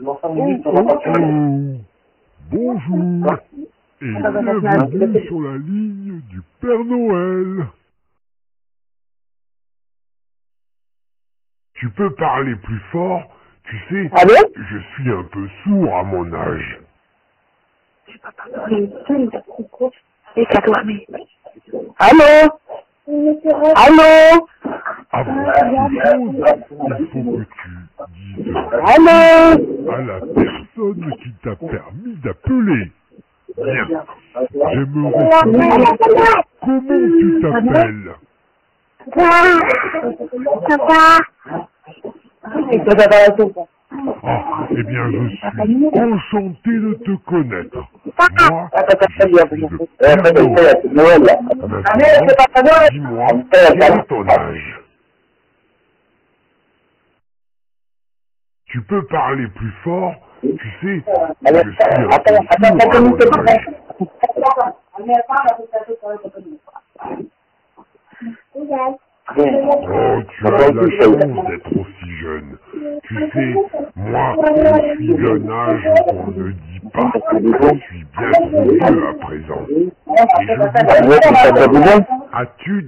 dans 5 minutes, on va partir. Bonjour et bienvenue sur la ligne du Père Noël. Tu peux parler plus fort Tu sais, Allô je suis un peu sourd à mon âge. Allô Allô Avant toute chose, il faut que tu dises Allô à la personne qui t'a permis d'appeler. Bien. J'aimerais savoir comment tu t'appelles? Ah, eh bien, je suis enchanté de te connaître. Moi, je suis le Père dis-moi, quel est ton âge? Tu peux parler plus fort Tu sais, je suis un peu sourd à mon âge. Oh, tu as la chance d'être aussi jeune. Tu sais, moi, je suis d'un âge qu'on ne dit pas. Je suis bien trop vieux à présent. Et je as-tu